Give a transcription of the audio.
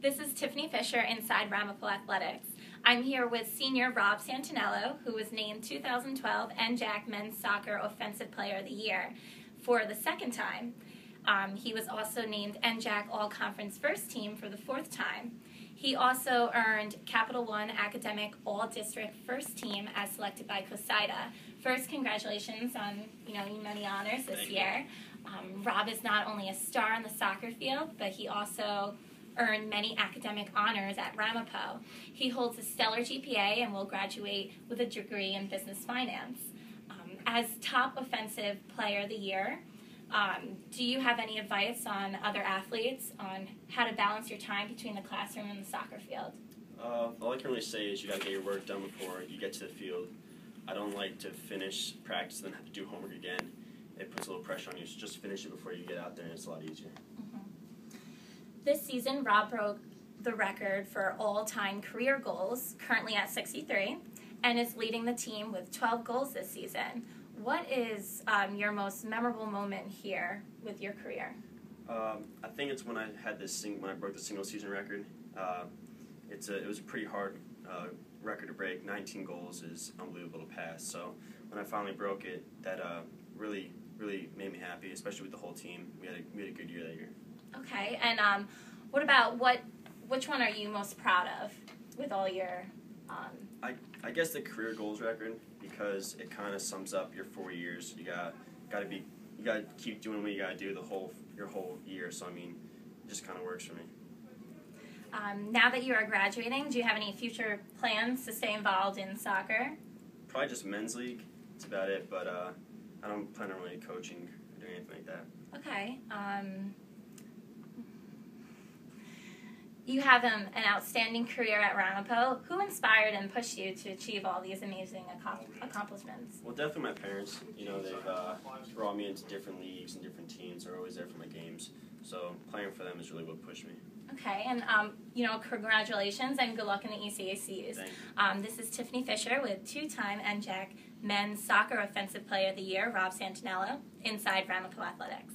This is Tiffany Fischer inside Ramapo Athletics. I'm here with senior Rob Santaniello, who was named 2012 NJAC Men's Soccer Offensive Player of the Year for the second time. Um, he was also named NJAC All Conference First Team for the fourth time. He also earned Capital One Academic All District First Team as selected by COSIDA. First, congratulations on you know many honors this Thank year. Um, Rob is not only a star on the soccer field, but he also earned many academic honors at Ramapo. He holds a stellar GPA and will graduate with a degree in business finance. Um, as top offensive player of the year, um, do you have any advice on other athletes on how to balance your time between the classroom and the soccer field? Uh, all I can really say is you gotta get your work done before you get to the field. I don't like to finish practice and then have to do homework again. It puts a little pressure on you, so just finish it before you get out there and it's a lot easier. This season, Rob broke the record for all time career goals, currently at 63, and is leading the team with 12 goals this season. What is um, your most memorable moment here with your career? Um, I think it's when I had this sing- when I broke the single season record. Uh, it's a, it was a pretty hard uh, record to break. 19 goals is unbelievable to pass. So when I finally broke it, that uh, really really made me happy, especially with the whole team. We had a, we had a good year that year. Okay, and um, what about what? Which one are you most proud of with all your? Um, I, I guess the career goals record because it kind of sums up your four years. You got got to be you got to keep doing what you got to do the whole your whole year. So I mean, it just kind of works for me. um, now that you are graduating, do you have any future plans to stay involved in soccer? Probably just men's league. That's about it. But uh, I don't plan on really coaching or doing anything like that. Okay. Um, you have um, an outstanding career at Ramapo. Who inspired and pushed you to achieve all these amazing accom- accomplishments? Well, definitely my parents. You know, they've uh, brought me into different leagues and different teams. They're always there for my games. So playing for them is really what pushed me. Okay, and um, you know, congratulations and good luck in the ECACs. Um, this is Tiffany Fischer with two-time NJAC Men's Soccer Offensive Player of the Year, Rob Santaniello, inside Ramapo Athletics.